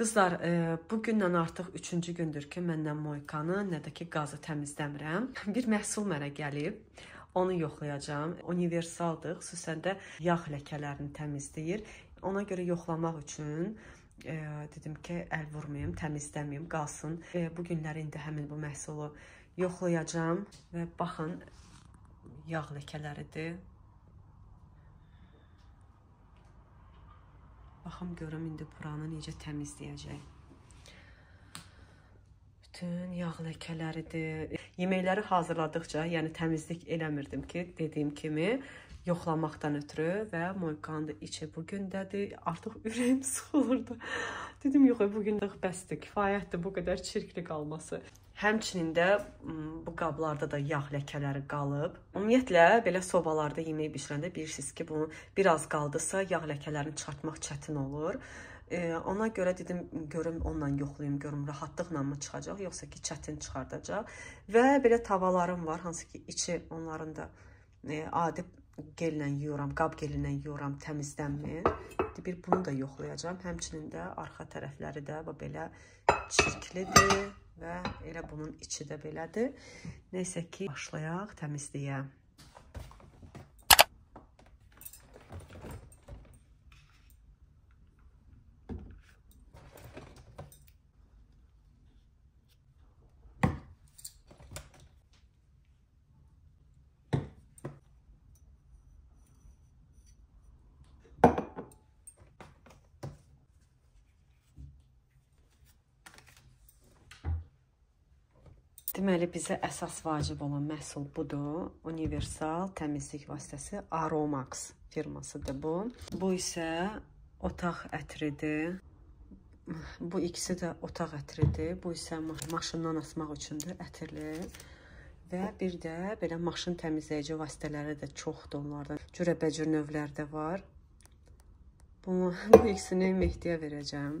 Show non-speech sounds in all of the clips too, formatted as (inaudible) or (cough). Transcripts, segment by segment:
Qızlar, e, bu gündən artıq 3-cü gündür ki, məndən moykanı, nə də ki, qazı təmizləmirəm. (laughs) Bir məhsul mənə gəlib. Onu yoxlayacağam. Universaldır, xüsusən də yağ ləkələrini təmizləyir. Ona görə yoxlamaq üçün e, dedim ki, əl vurmayım, təmizləməyim, qalsın. E, bu günləri indi həmin bu məhsulu yoxlayacağam və baxın yağ ləkələridir. Baxım görüm indi buranı necə təmizləyəcək. Bütün yağ ləkələridir. Yeməkləri hazırladıqca, yəni təmizlik eləmirdim ki, dediyim kimi yoxlamaqdan ötürü və moykanın da içi bu gündədir. Artıq (laughs) ürəyim sıxılırdı. Dedim, yox, bu gün də bəsdir, kifayətdir bu qədər çirkli qalması. Həmçinin də bu qablarda da yağ ləkələri qalıb. Ümumiyyətlə belə sobalarda yemək bişirəndə bilirsiniz ki, bunu biraz qaldısa yağ ləkələrini çıxartmaq çətin olur. E, ona görə dedim görüm onunla yoxlayım, görüm rahatlıqla mı çıxacaq, yoxsa ki çətin çıxardacaq. Və belə tavalarım var, hansı ki içi onların da e, adi gellə yuyuram, qab gelinlə yuyuram, təmizlənmir. Bir bunu da yoxlayacağam. Həmçinin də arxa tərəfləri də belə çirklidir və elə bunun içi də belədir. Nəysə ki, başlayaq təmizliyə. Deməli bizə əsas vacib olan məhsul budur. Universal təmizlik vasitəsi Aromax firmasıdır bu. Bu isə otaq ətridir. Bu ikisi də otaq ətridir. Bu isə maşından asmaq üçündür, ətirli. Və bir də belə maşın təmizləyici vasitələri də çoxdur onlardan. Cürəbəcür növləri də var. Bunu bu ikisini Mehdiyə verəcəm.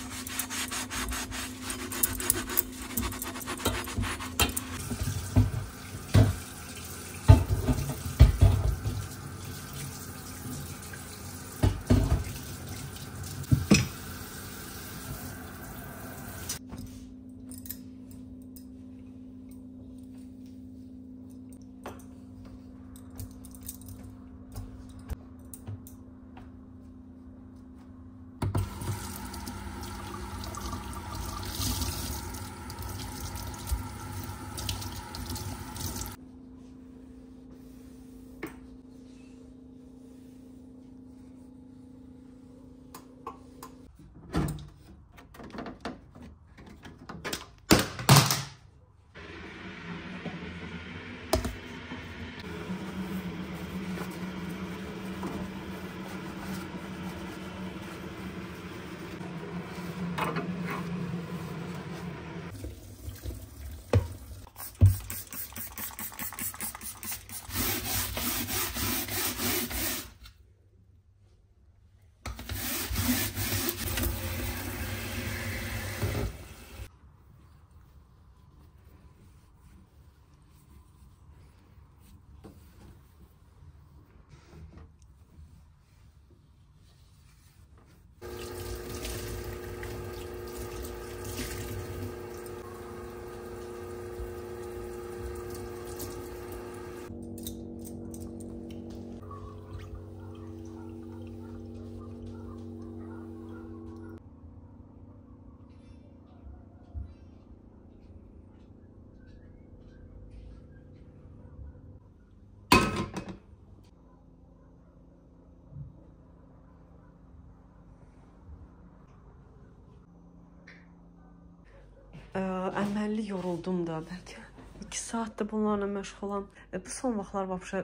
əməlli yoruldum da bəlkə 2 saatdır bunlarla məşğulam. E, bu son vaxtlar vəbşə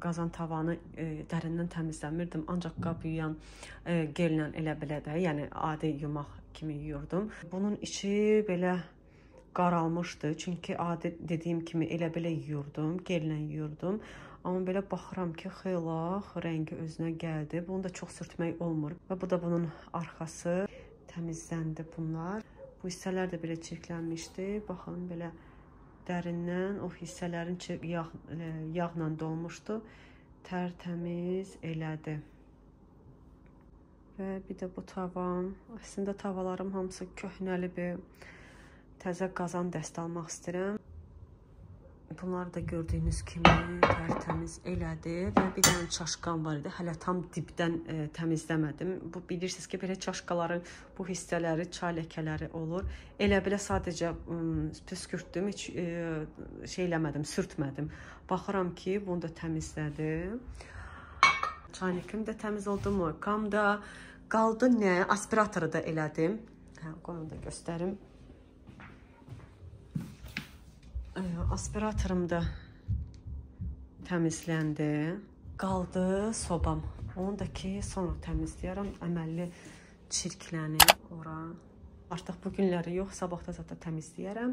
qazan tavanı e, dərindən təmizləmirdim. Ancaq qab yuyan e, gellə elə belə də, yəni adi yumaq kimi yuyurdum. Bunun içi belə qaralmışdı. Çünki adi dediyim kimi elə belə yuyurdum, gellə yuyurdum. Amma belə baxıram ki, xeylax rəngi özünə gəldi. Bunu da çox sürtmək olmur. Və bu da bunun arxası təmizləndi bunlar. Bu hissələr də belə çirklənmişdi. Baxın, belə dərindən o hissələrin yağ, e, yağla dolmuşdu. Tərtəmiz elədi. Və bir də bu tavam. Əslində tavalarım hamısı köhnəlidir. Təzə qazan dəst almaq istəyirəm. Bunlar da gördüyünüz kimi tərtəmiz elədi və bir dənə çaşqam var idi. Hələ tam dibdən e, təmizləmədim. Bu bilirsiniz ki, belə çaşqaların bu hissələri çay ləkələri olur. Elə belə sadəcə püskürtdüm, heç e, şey eləmədim, sürtmədim. Baxıram ki, bunu da təmizlədim. Çaynikim də təmiz oldu, moykam da qaldı nə? Aspiratoru da elədim. Hə, qoyun da göstərim. Aspiratorum da təmizləndi. Qaldı sobam. Onu da ki, sonra təmizləyərəm. Əməlli çirklənir ora. Artıq bu günləri yox, sabah da zətə təmizləyərəm.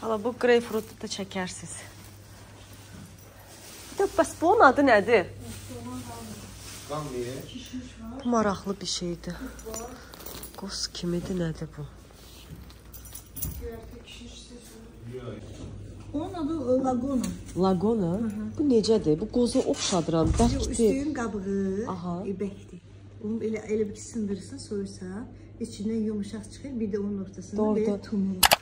Hala bu greyfrutu da çəkərsiz. Bəs bu onun adı nədir? Bu maraqlı bir şeydir. Qoz kimidir, nədir bu? Onun adı Lagona. Lagona? Bu necədir? Bu qozu oxşadıran, bərkdir. Üstün qabığı bəkdir. Onu elə elə bir sındırırsan, soyursan, içindən yumşaq çıxır, bir də onun ortasında belə tumur.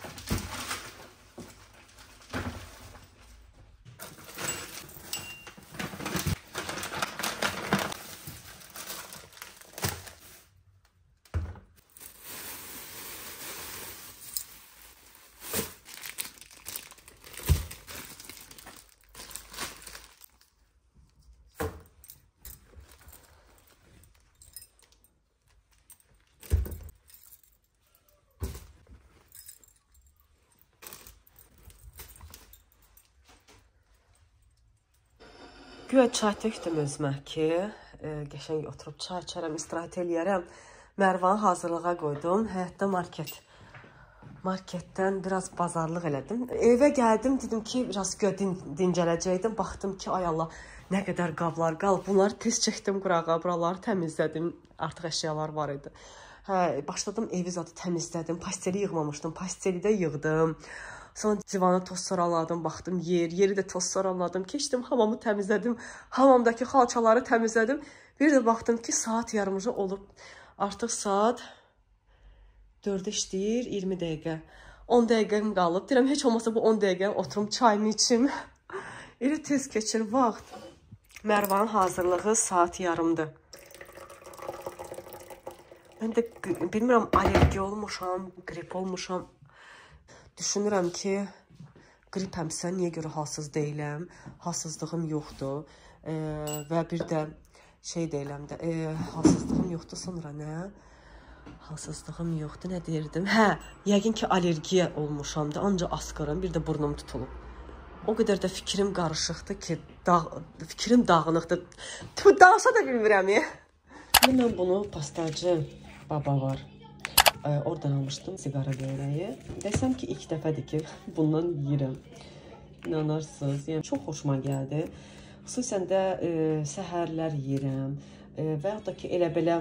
Güya çay tökdüm özümə ki, e, qəşəng oturub çay içərəm, istirahət eləyərəm. Mərvanı hazırlığa qoydum. Həyətdə market marketdən biraz bazarlıq elədim. Evə gəldim, dedim ki, biraz guya din dincələcəkdim. Baxdım ki, ay Allah, nə qədər qablar qalıb. Bunları tez çəkdim qırağa, buraları təmizlədim. Artıq əşyalar var idi. Hə, başladım evi zətə təmizlədim. Pasteli yığmamışdım. Pasteli də yığdım. Sonra divana toz saraladım, baxdım yer, yeri də toz saraladım. Keçdim hamamı təmizlədim. Hamamdakı xalçaları təmizlədim. Bir də baxdım ki, saat yarımıca olub. Artıq saat 4-də işləyir, 20 dəqiqə. 10 dəqiqəm qalıb. Deyirəm, heç olmasa bu 10 dəqiqə oturum çayımı içim. (laughs) Elə tez keçir vaxt. Mərvanın hazırlığı saat yarımdır. Mən də bilmirəm, allergiya olmuşam, qrip olmuşam. Düşünürəm ki, qripəmsə niyə görə halsız deyiləm? Halsızlığım yoxdur. E, və bir də şey deyiləm də, e, halsızlığım yoxdur sonra nə? Halsızlığım yoxdur, nə deyirdim? Hə, yəqin ki, allergiya olmuşam da, ancaq asqırım, bir də burnum tutulub. O qədər də fikrim qarışıqdır ki, dağ, fikrim dağınıqdır. Tu danışa da bilmirəm. Mən bunu pastacı baba var. Ə, oradan almışdım siqara göyrəyi. Desəm ki, ilk dəfədir ki, (laughs) bundan yeyirəm. İnanarsınız. Yəni çox xoşuma gəldi. Xüsusən də ə, səhərlər yeyirəm ə, və ya da ki, elə belə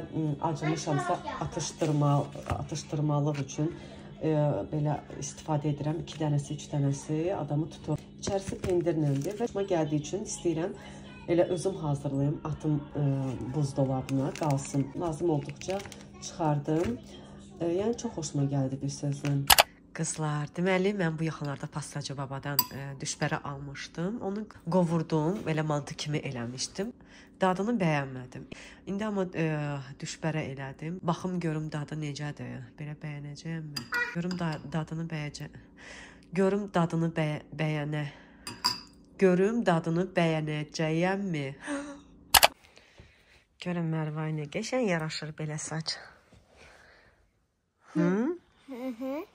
acımışamsa atışdırma, atışdırmalıq üçün ə, belə istifadə edirəm. 2 dənəsi, 3 dənəsi adamı tutur. İçərisi pendirləndir və xoşuma gəldiyi üçün istəyirəm elə özüm hazırlayım, atım ə, buzdolabına qalsın. Lazım olduqca çıxardım. Yəni çox xoşuma gəldi bir sözlə. Qızlar, deməli mən bu yaxınlarda pastacı babadan e, düşbərə almışdım. Onu qovurdum, belə mantı kimi eləmişdim. Dadını bəyənmədim. İndi amma e, düşbərə elədim. Baxım görüm dadı necədir. Belə bəyənəcəmmi? Görüm da dadını bəyəcəm. Görüm dadını bəy bəyənə. Görüm dadını bəyənəcəyəmmi? (gasps) Görün Mərvə qəşəng yaraşır belə saç. Hı? Hı hı.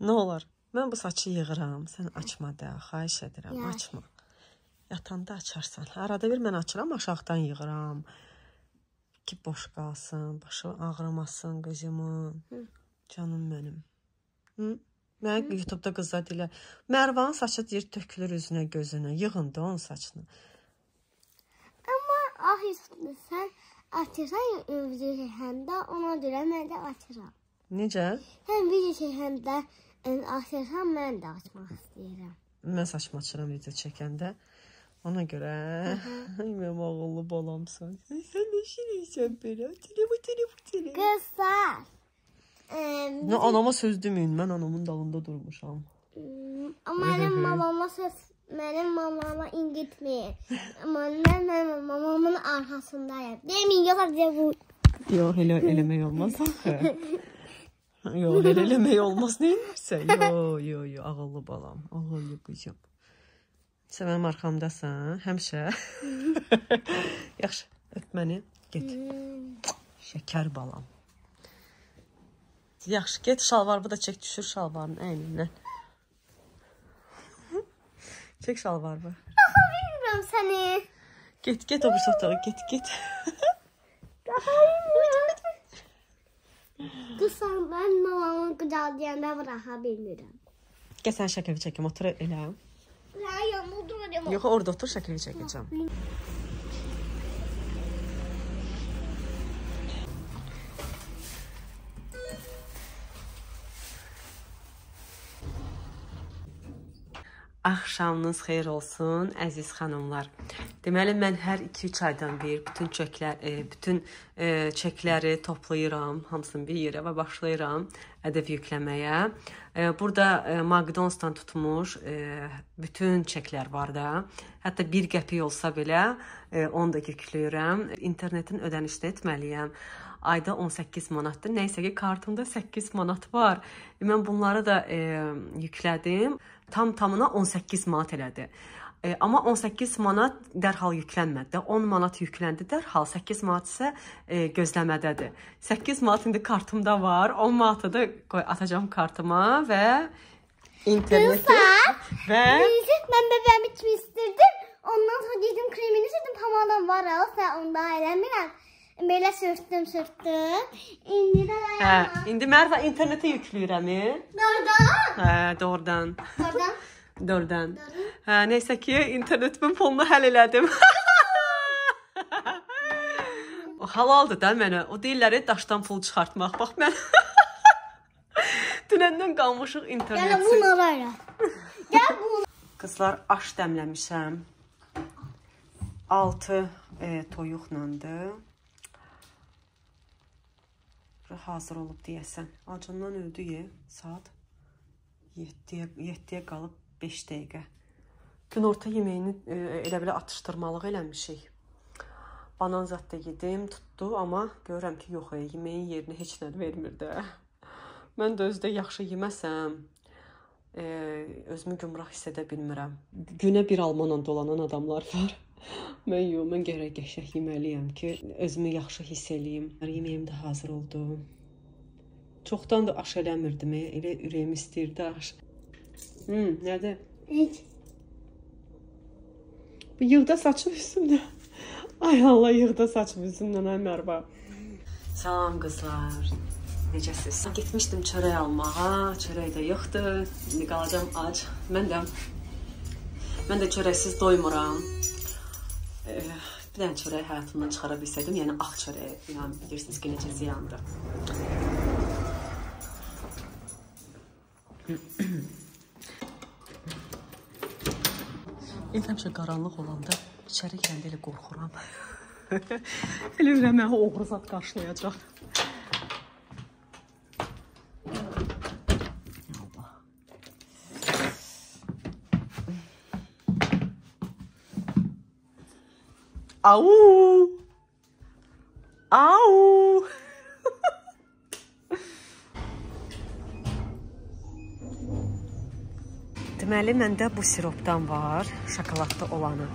Nə olar? Mən bu saçı yığıram. Sən açma da, xahiş edirəm, Yaş. açma. Yatanda açarsan. Arada bir mən açıram, aşağıdan yığıram. Ki boş qalsın, başı ağrımasın qızımın. Hı. Canım mənim. Hı? Mən YouTube-da qızlar deyirlər, Mərvanın saçı deyir tökülür üzünə, gözünə. Yığın da onun saçını. Amma ahı sən açırsan video çəkəndə ona görə mən də açıram. Necə? Sən video çəkəndə açırsan mən də açmaq istəyirəm. Mən saçma açıram video çəkəndə. Ona görə (laughs) mənim ağıllı balamsan. Sən nə şirinsən belə? Telefon, telefon, telefon. Qızlar. Nə anama söz deməyin. Mən anamın dalında durmuşam. Amma mənim mamama söz Mənim mamama incitməyin. Amma mən mənim mamamın arxasındayam. Demin yox deyə bu. Yox, elə eləmək olmaz axı. yox, elə eləmək olmaz. Nəyirsən? Yox, yox, yox, ağıllı balam, ağıllı qızım. Sən mənim arxamdasan, həmişə. Yaxşı, öp məni, get. Şəkər balam. Yaxşı, get şalvarı da çək düşür şalvarın əynindən. Çek şalvarımı. Daha bilmirəm səni. Get, get o bir otağa, get, get. Daha bilmirəm. Qızsan, mən mamamın qucaqlayanda buraxa bilmirəm. Gəl sən şəkil çəkim, otur elə. Mən yanımda duracağam. Yox, orada otur, şəkil çəkəcəm. Axşamınız xeyir olsun, əziz xanımlar. Deməli mən hər 2-3 aydan bir bütün çəklər, e, bütün e, çəkləri toplayıram, hamısını bir yerə və başlayıram ədəb yükləməyə. E, burada McDonald's-dan tutmuş bütün çəklər var da. Hətta 1 qəpik olsa belə onu da yükləyirəm. İnternetin ödənişini etməliyəm ayda 18 manatdır. Nəysə ki, kartımda 8 manat var. Mən bunları da e, yüklədim tam tamına 18 manat elədi. E, amma 18 manat dərhal yüklənmədi. 10 manat yükləndi dərhal, 8 manat isə e, gözləmədədir. 8 manat indi kartımda var. 10 manatı da qoy atacağam kartıma və internetə və mən bəbəyimi kimi istirdim. Ondan sonra dedim kremini sürdüm, pomadam var, sən onda eləmirəm. Belə sürtdüm, sürtdüm. İndi də Hə, indi Mərva internetə yükləyirəm. Doğrudan. Hə, doğrudan. Doğrudan. Dördən. Hə, nəysə ki, internetimin pulunu həll elədim. (laughs) o halaldır da mənə. O deyirlər daşdan pul çıxartmaq. Bax mən (laughs) dünəndən qalmışıq Gəl internetsiz. bunu alayla. Gəl bunu. Qızlar aş dəmləmişəm. 6 e, toyuqlandı. Hazır olub deyəsən. Acından öldü ye. Saat 7-yə 7-yə qalıb 5 dəqiqə. Günorta yeməyini e, elə belə atışdırmalıq eləmişik. Banan zət də yedim, tutdu, amma görürəm ki, yox, e, yeməyin yerinə heç nə vermir də. Mən də özdə yaxşı yeməsəm, e, özümü gümrah hiss edə bilmirəm. Günə bir almanla dolanan adamlar var. Mən yox, mən gərək qəşəng yeməliyəm ki, özümü yaxşı hiss eləyim. Yeməyim də hazır oldu. Çoxdan da aş eləmirdim, e, elə ürəyim istəyirdi aş. Hmm, nədir? İç. Bu yığda saçım üstümdə. Ay Allah, yığda saçım üstümdən ay Mərva. Salam qızlar. Necəsiz? Getmişdim çörək almağa. Çörək də yoxdur. İndi qalacam ac. Mən də mən də çörəksiz doymuram. Bir dənə çörək həyatımdan çıxara bilsəydim, yəni ağ çörək, yəni bilirsiniz ki, necə ziyandır. (coughs) İlk həmişə qaranlıq olanda içəri girəndə elə qorxuram. (laughs) elə bilirəm məni oğru zat qarşılayacaq. Au! Au! (laughs) Deməli məndə bu siropdan var, şokoladlı olanı.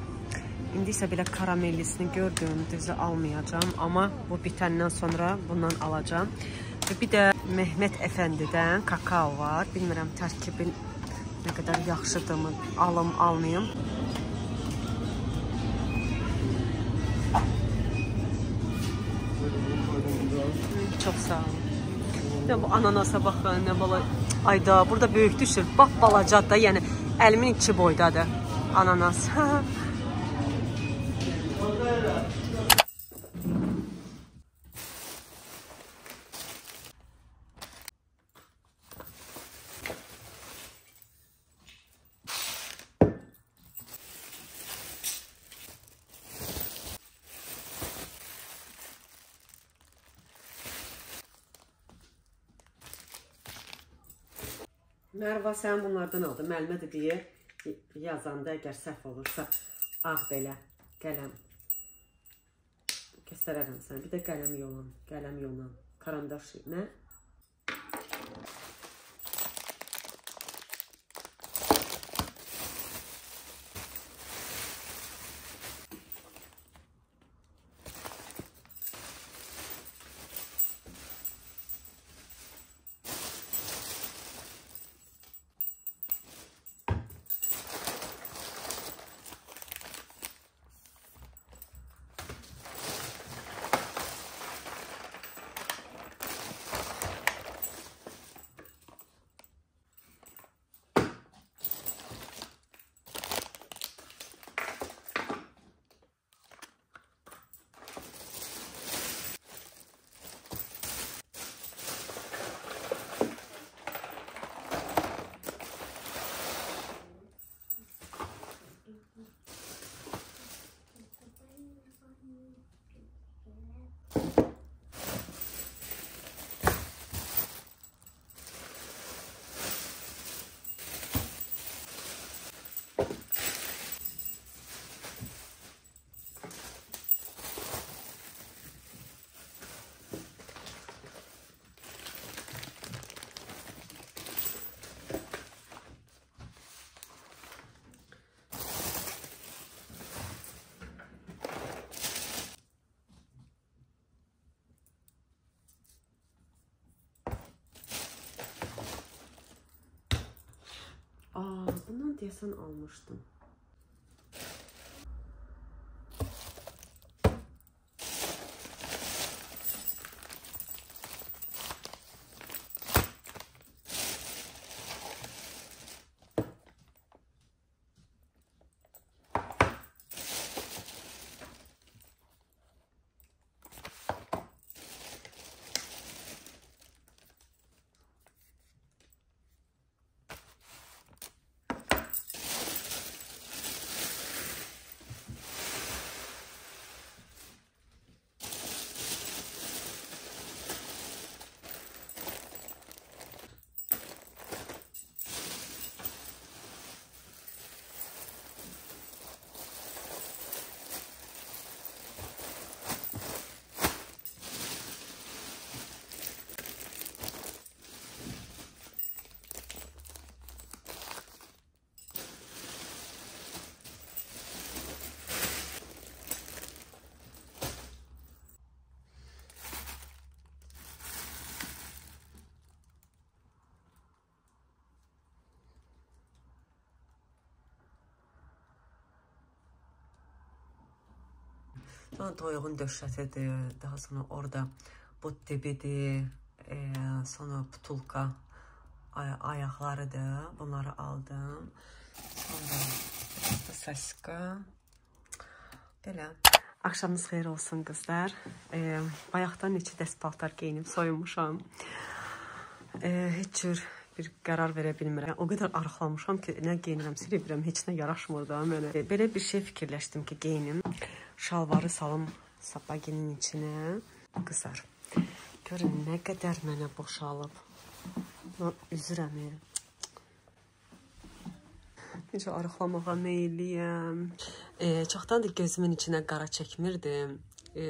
İndi isə belə karamellisini gördüm, düzü almayacağam, amma bu bitəndən sonra bundan alacağam. Və bir də Mehmet Əfəndidən kakao var. Bilmirəm tərkibi nə qədər yaxşıdırmı, alım, almayım. Ananasa baxın, nə bala. Ayda, burada böyük düşür. Bax balacadır da, yəni əlimin iki boydadır ananas. (laughs) Mərva sən bunlardan aldın. Müəllimə də deyə yazanda əgər səhv olursa ağ belə qələm göstərərəm sənə. Bir də qələm yolan, qələm yolan, karandaş nə? Aa, bundan deyəsən almışdım. Sonra toyuğun döşətidir, daha sonra orada bu dibidir, e, sonra butulka ay ayaqlarıdır. Bunları aldım. Sonra saska. Belə. Axşamınız xeyir olsun qızlar. E, bayaqdan neçə dəst paltar geyinib soyunmuşam. E, heç cür bir qərar verə bilmirəm. O qədər arıqlamışam ki, nə geyinirəm, silibirəm, heç nə yaraşmır da mənə. E, belə bir şey fikirləşdim ki, geyinim. Şalvarı salım sapaginin içinə. Qızlar. Görün nə qədər mənə boşalıb. Üzürəm. Necə arıqlamağa meyilliyəm. E, çoxdandır gözümün içinə qara çəkmirdim. E,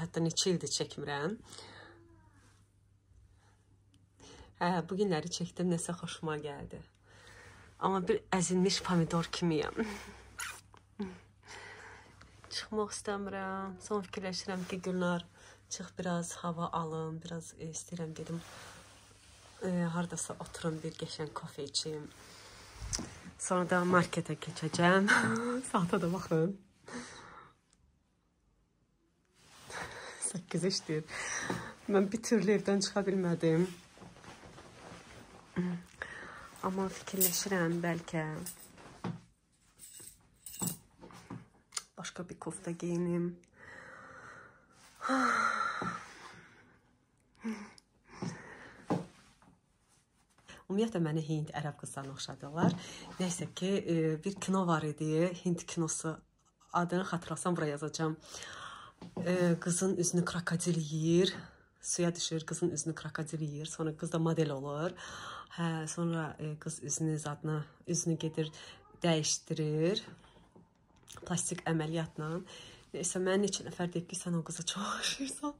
hətta neçə ildir çəkmirəm. Hə, bu günləri çəkdim, nəsə xoşuma gəldi. Amma bir əzilmiş pomidor kimiyəm. Çıxmaq istəmirəm. Son fikirləşirəm ki, Gülnar, çıx biraz hava alım, biraz e, istəyirəm gedim. E, hardasa oturum, bir qəşəng kofe içim. Sonra da marketə keçəcəm. (laughs) Saata da baxın. (laughs) 8 işdir. Mən bir türlü evdən çıxa bilmədim. Amma fikirləşirəm bəlkə başqa bir kofta geyinim. Ümumiyyətlə məni Hind ərəb qızlarına oxşadılar. Nəysə ki, e, bir kino var idi, Hind kinosu. Adını xatırlasam bura yazacağam. E, qızın üzünü krokodil yeyir suya düşür, qızın üzünü krokodil yeyir, sonra qız da model olur. Hə, sonra e, qız üzünü zadına, üzünü gedir dəyişdirir plastik əməliyyatla. Nəysə mən neçə nəfər deyib ki, sən o qıza çox oxşayırsan.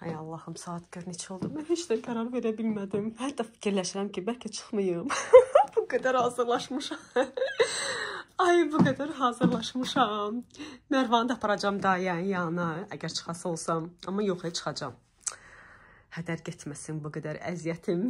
Hay Allahım, saat gör neçə oldu. Mən heç də qərar verə bilmədim. Hətta fikirləşirəm ki, bəlkə çıxmayım. (laughs) Bu qədər hazırlaşmışam. (laughs) Ay bu qədər hazırlaşmışam. Mərvanı da aparacam dayənin yanına, əgər çıxası olsam. Amma yox, heç çıxacam. Hədər getməsin bu qədər əziyyətim.